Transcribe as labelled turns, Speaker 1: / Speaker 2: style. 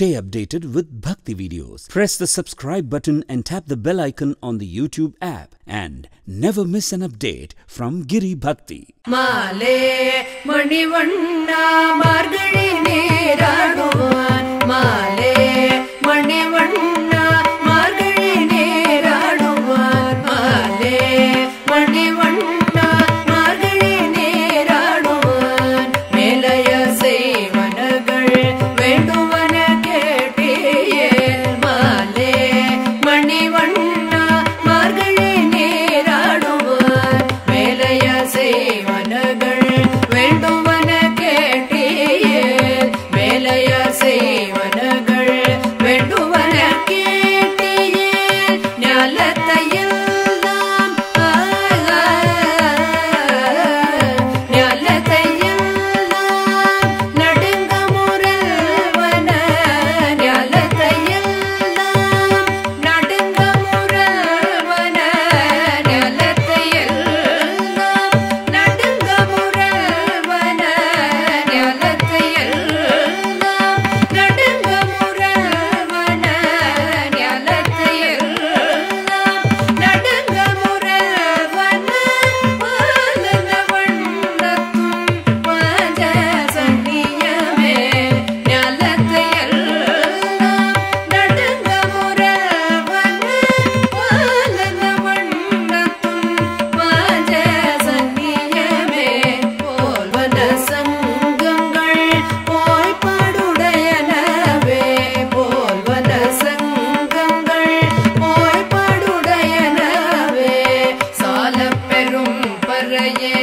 Speaker 1: Stay updated with Bhakti videos. Press the subscribe button and tap the bell icon on the YouTube app and never miss an update from Giri Bhakti.
Speaker 2: Nagana. yeah.